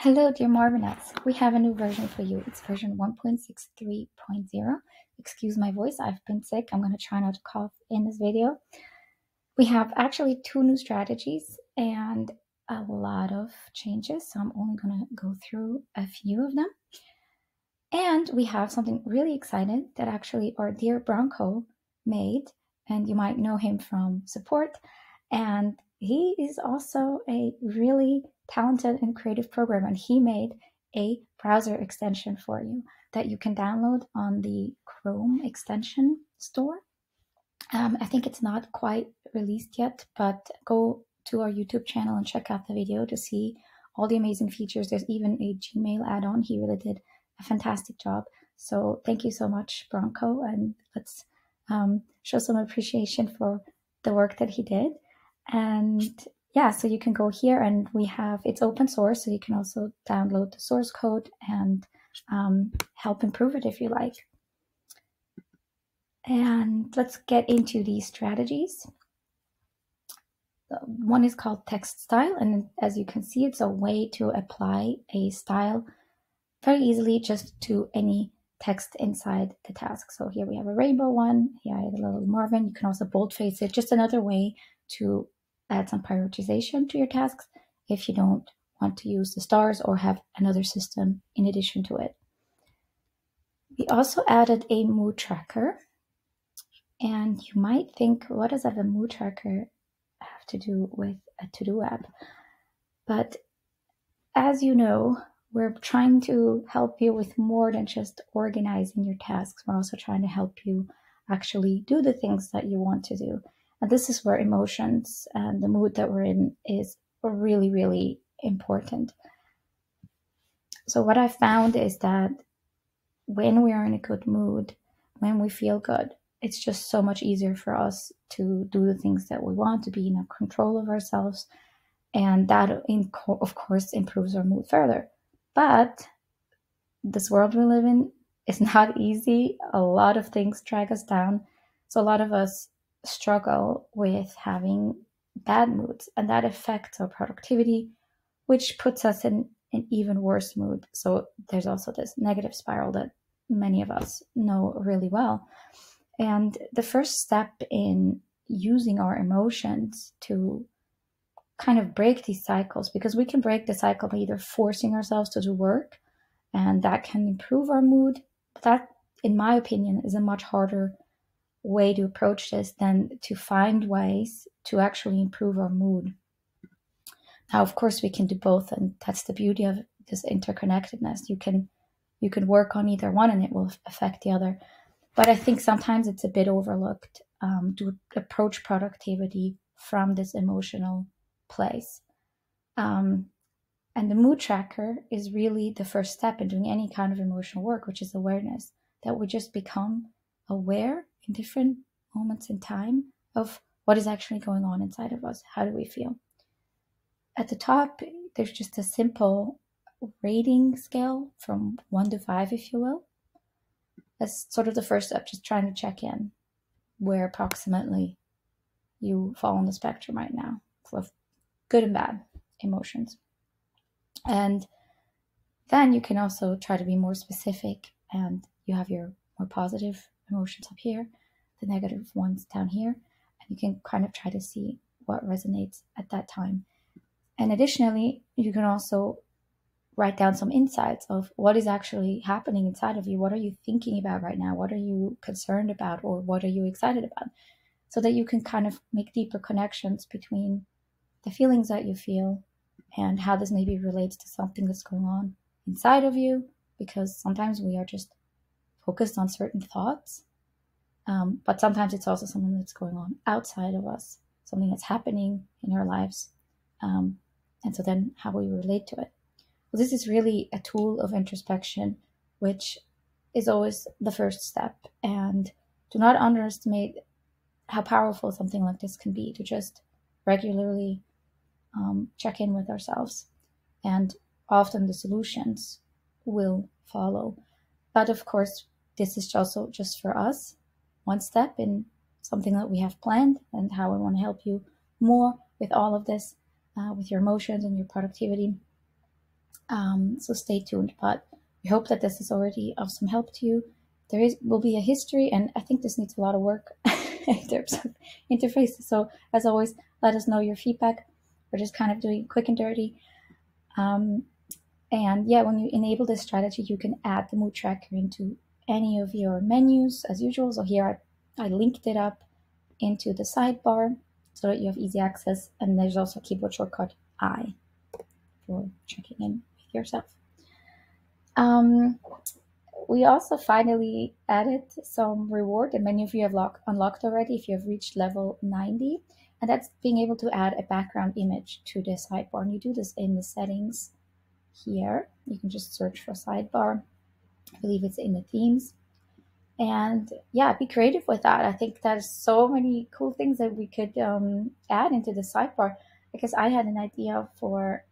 Hello, dear Marvinauts. We have a new version for you. It's version 1.63.0. Excuse my voice, I've been sick. I'm going to try not to cough in this video. We have actually two new strategies and a lot of changes, so I'm only going to go through a few of them. And we have something really exciting that actually our dear Bronco made, and you might know him from support. And he is also a really talented and creative programmer, and he made a browser extension for you that you can download on the Chrome extension store. Um, I think it's not quite released yet, but go to our YouTube channel and check out the video to see all the amazing features. There's even a Gmail add on. He really did a fantastic job. So thank you so much, Bronco, and let's um, show some appreciation for the work that he did. And yeah, so you can go here and we have, it's open source, so you can also download the source code and um, help improve it if you like. And let's get into these strategies. One is called text style, and as you can see, it's a way to apply a style very easily just to any text inside the task. So here we have a rainbow one, here I have a little Marvin. You can also boldface it, just another way to add some prioritization to your tasks if you don't want to use the stars or have another system in addition to it. We also added a mood tracker. And you might think, what does a mood tracker have to do with a to do app? But as you know, we're trying to help you with more than just organizing your tasks. We're also trying to help you actually do the things that you want to do. And this is where emotions and the mood that we're in is really, really important. So, what I found is that when we are in a good mood, when we feel good, it's just so much easier for us to do the things that we want, to be in control of ourselves. And that, in co- of course, improves our mood further. But this world we live in is not easy. A lot of things drag us down. So, a lot of us struggle with having bad moods, and that affects our productivity, which puts us in an even worse mood. So there's also this negative spiral that many of us know really well. And the first step in using our emotions to kind of break these cycles, because we can break the cycle by either forcing ourselves to do work, and that can improve our mood. But that, in my opinion, is a much harder way to approach this than to find ways to actually improve our mood. Now, of course, we can do both, and that's the beauty of this interconnectedness. You can you can work on either one, and it will affect the other. But I think sometimes it's a bit overlooked um, to approach productivity from this emotional place. Um, and the mood tracker is really the first step in doing any kind of emotional work, which is awareness. That we just become aware in different moments in time of what is actually going on inside of us. How do we feel? At the top, there's just a simple rating scale from one to five, if you will. That's sort of the first step, just trying to check in where approximately you fall on the spectrum right now for good and bad emotions. And then you can also try to be more specific and you have your more positive emotions up here, the negative ones down here, and you can kind of try to see what resonates at that time. And additionally, you can also write down some insights of what is actually happening inside of you. What are you thinking about right now? What are you concerned about? Or what are you excited about? So that you can kind of make deeper connections between the feelings that you feel and how this maybe relates to something that's going on inside of you. Because sometimes we are just focused on certain thoughts. Um, but sometimes it's also something that's going on outside of us, something that's happening in our lives. Um, and so then how we relate to it. Well, this is really a tool of introspection, which is always the first step. And do not underestimate how powerful something like this can be to just regularly um, check in with ourselves. And often the solutions will follow. But of course, this is also just for us, one step in something that we have planned and how we want to help you more with all of this, uh, with your emotions and your productivity. Um, so stay tuned. But we hope that this is already of some help to you. There is will be a history, and I think this needs a lot of work in terms of interfaces. So as always, let us know your feedback. We're just kind of doing quick and dirty. Um, and yeah, when you enable this strategy, you can add the mood tracker into any of your menus as usual. So here I, I linked it up into the sidebar so that you have easy access. And there's also keyboard shortcut I for checking in with yourself. Um, we also finally added some reward that many of you have lock- unlocked already if you have reached level 90. And that's being able to add a background image to the sidebar. And you do this in the settings here. You can just search for sidebar. I believe it's in the themes. And yeah, be creative with that. I think there's so many cool things that we could um, add into the sidebar because I had an idea for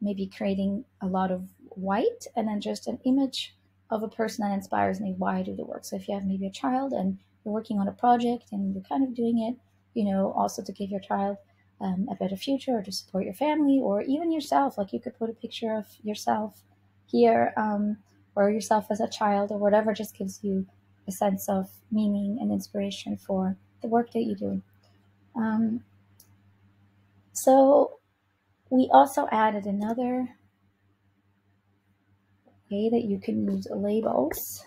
maybe creating a lot of white and then just an image of a person that inspires me why I do the work. So if you have maybe a child and you're working on a project and you're kind of doing it, you know, also to give your child um, a better future or to support your family or even yourself. Like you could put a picture of yourself here um, or yourself as a child or whatever just gives you a sense of meaning and inspiration for the work that you do. Um, so we also added another way that you can use labels.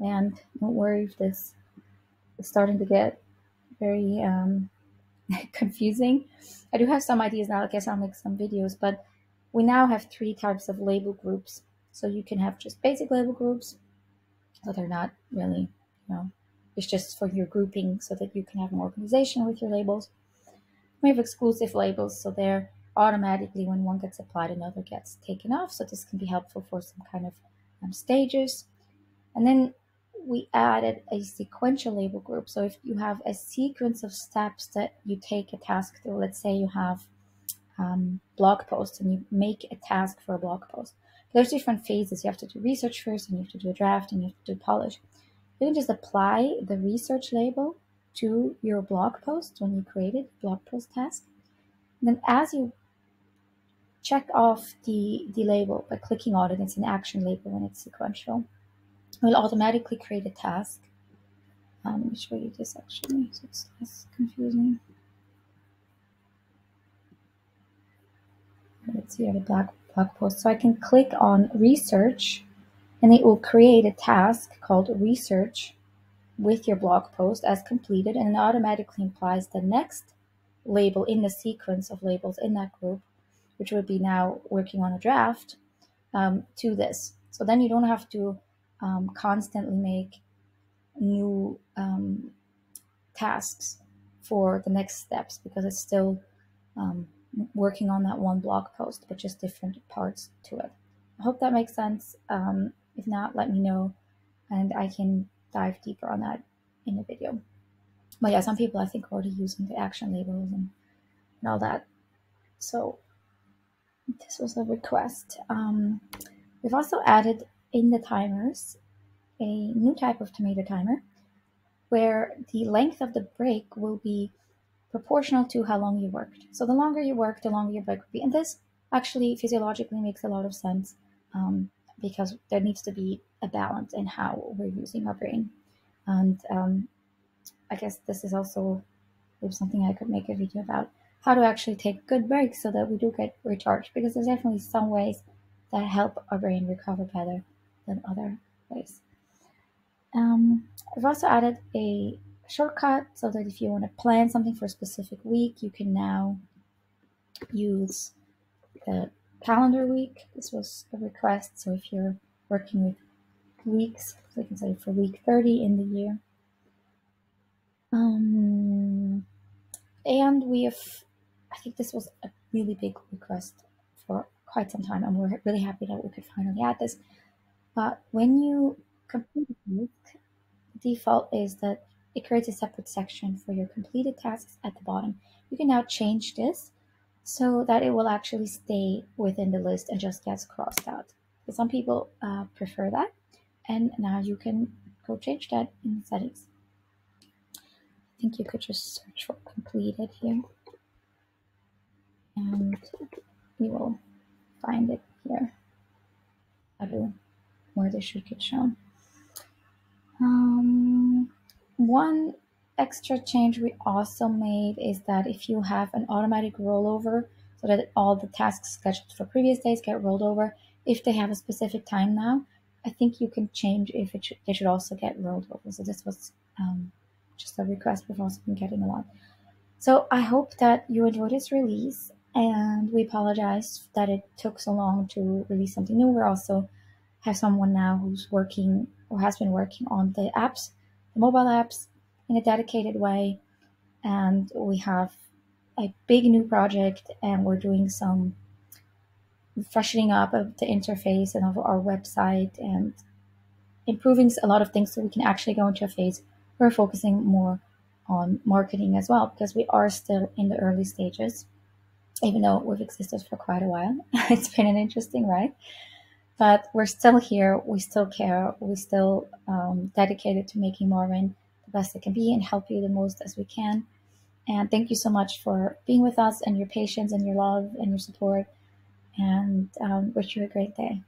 And don't worry if this is starting to get very um, confusing. I do have some ideas now. I guess I'll make some videos, but we now have three types of label groups. So you can have just basic label groups. So they're not really, you know, it's just for your grouping so that you can have more organization with your labels. We have exclusive labels, so they're automatically when one gets applied, another gets taken off. So this can be helpful for some kind of um, stages. And then we added a sequential label group. So if you have a sequence of steps that you take a task through, let's say you have um, blog posts and you make a task for a blog post. There's different phases. You have to do research first, and you have to do a draft, and you have to do polish. You can just apply the research label to your blog post when you created blog post task. And then as you check off the, the label by clicking on it, it's an action label and it's sequential it will automatically create a task. Um, let me show you this actually, so it's less confusing. Let's see, I have a blog, blog post. So I can click on research and it will create a task called research with your blog post as completed and it automatically implies the next label in the sequence of labels in that group, which would be now working on a draft, um, to this. So then you don't have to um, constantly make new um, tasks for the next steps because it's still um, working on that one blog post, but just different parts to it. I hope that makes sense. Um, if not, let me know and I can dive deeper on that in the video. But yeah, some people I think are already using the action labels and, and all that. So this was a request. Um, we've also added in the timers a new type of tomato timer where the length of the break will be proportional to how long you worked. So the longer you work, the longer your break would be. And this actually physiologically makes a lot of sense um, because there needs to be a balance in how we're using our brain. And um, I guess this is also something I could make a video about how to actually take good breaks so that we do get recharged because there's definitely some ways that help our brain recover better than other ways. Um, I've also added a shortcut so that if you want to plan something for a specific week, you can now use the calendar week. This was a request, so if you're working with weeks, so I can say for week 30 in the year. Um, and we have, I think this was a really big request for quite some time, and we're really happy that we could finally add this. But when you completed task, the default is that it creates a separate section for your completed tasks at the bottom. You can now change this so that it will actually stay within the list and just gets crossed out. But some people uh, prefer that, and now you can go change that in settings. I think you could just search for completed here, and you will find it here. I taboo where they should get shown. Um, one extra change we also made is that if you have an automatic rollover, so that all the tasks scheduled for previous days get rolled over, if they have a specific time now, I think you can change if it should, they should also get rolled over. So this was um, just a request we've also been getting a lot. So I hope that you enjoyed this release, and we apologize that it took so long to release something new. We're also have someone now who's working or has been working on the apps, mobile apps, in a dedicated way. And we have a big new project, and we're doing some freshening up of the interface and of our website and improving a lot of things so we can actually go into a phase where we're focusing more on marketing as well because we are still in the early stages even though we've existed for quite a while it's been an interesting ride but we're still here. We still care. We still um, dedicated to making Marvin the best it can be and help you the most as we can. And thank you so much for being with us and your patience and your love and your support. And um, wish you a great day.